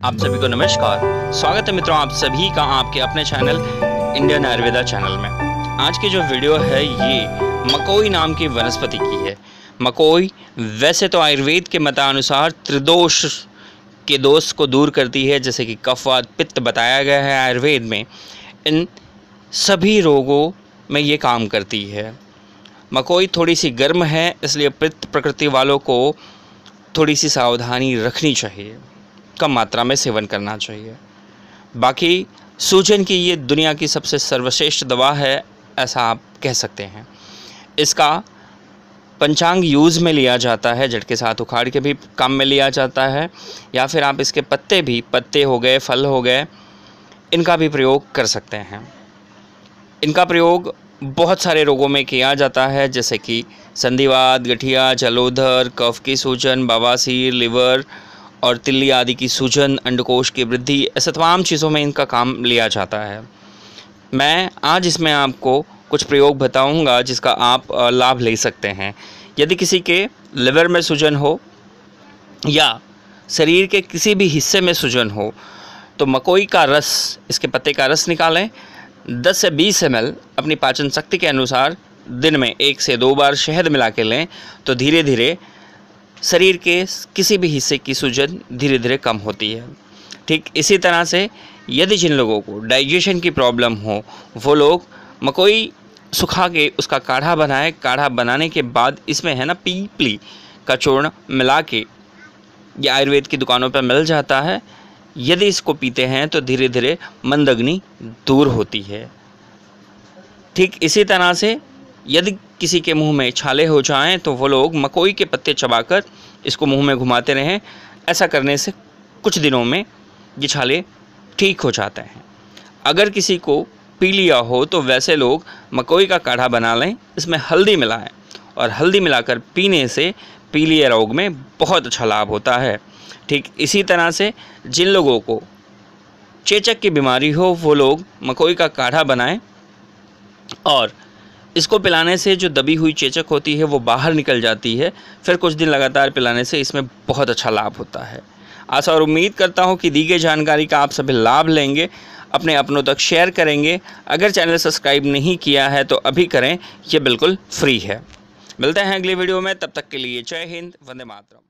आप सभी को नमस्कार। स्वागत है मित्रों आप सभी का आपके अपने चैनल इंडियन आयुर्वेदा चैनल में। आज की जो वीडियो है ये मकोई नाम की वनस्पति की है। मकोई वैसे तो आयुर्वेद के मतानुसार त्रिदोष के दोष को दूर करती है, जैसे कि कफवात पित्त बताया गया है आयुर्वेद में। इन सभी रोगों में ये काम करती है। मकोई थोड़ी सी गर्म है, इसलिए पित्त प्रकृति वालों को थोड़ी सी सावधानी रखनी चाहिए। कम मात्रा में सेवन करना चाहिए। बाकी, सूजन की ये दुनिया की सबसे सर्वश्रेष्ठ दवा है, ऐसा आप कह सकते हैं। इसका पंचांग यूज़ में लिया जाता है, जड़ के साथ उखाड़ के भी काम में लिया जाता है, या फिर आप इसके पत्ते भी, पत्ते हो गए, फल हो गए, इनका भी प्रयोग कर सकते हैं। इनका प्रयोग बहुत सारे रोगों में किया जाता है, जैसे कि संधिवात, गठिया जलोधर कफ की सूजन, बवासीर, लिवर और तिल्ली आदि की सूजन, अंडकोश की वृद्धि, ऐसे तमाम चीज़ों में इनका काम लिया जाता है। मैं आज इसमें आपको कुछ प्रयोग बताऊँगा जिसका आप लाभ ले सकते हैं। यदि किसी के लिवर में सूजन हो या शरीर के किसी भी हिस्से में सूजन हो तो मकोई का रस, इसके पत्ते का रस निकालें। 10 से 20 एम अपनी पाचन शक्ति के अनुसार दिन में एक से दो बार शहद मिला के लें तो धीरे धीरे शरीर के किसी भी हिस्से की सूजन धीरे धीरे कम होती है। ठीक इसी तरह से यदि जिन लोगों को डाइजेशन की प्रॉब्लम हो, वो लोग मकोई सुखा के उसका काढ़ा बनाए। काढ़ा बनाने के बाद इसमें है ना पीपली का चूर्ण मिला के ये आयुर्वेद की दुकानों पर मिल जाता है। यदि इसको पीते हैं तो धीरे धीरे मंदग्नि दूर होती है। ठीक इसी तरह से यदि किसी के मुँह में छाले हो जाएँ तो वो लोग मकोई के पत्ते चबाकर इसको मुँह में घुमाते रहें। ऐसा करने से कुछ दिनों में ये छाले ठीक हो जाते हैं। अगर किसी को पी लिया हो तो वैसे लोग मकोई का काढ़ा बना लें, इसमें हल्दी मिलाएँ और हल्दी मिलाकर पीने से पीलिया रोग में बहुत अच्छा लाभ होता है। ठीक इसी तरह से जिन लोगों को चेचक की बीमारी हो, वो लोग मकोई का काढ़ा बनाएँ और इसको पिलाने से जो दबी हुई चेचक होती है, वो बाहर निकल जाती है। फिर कुछ दिन लगातार पिलाने से इसमें बहुत अच्छा लाभ होता है। आशा और उम्मीद करता हूँ कि दी गई जानकारी का आप सभी लाभ लेंगे, अपने अपनों तक शेयर करेंगे। अगर चैनल सब्सक्राइब नहीं किया है तो अभी करें, ये बिल्कुल फ्री है। मिलते हैं अगली वीडियो में, तब तक के लिए जय हिंद, वंदे मातरम।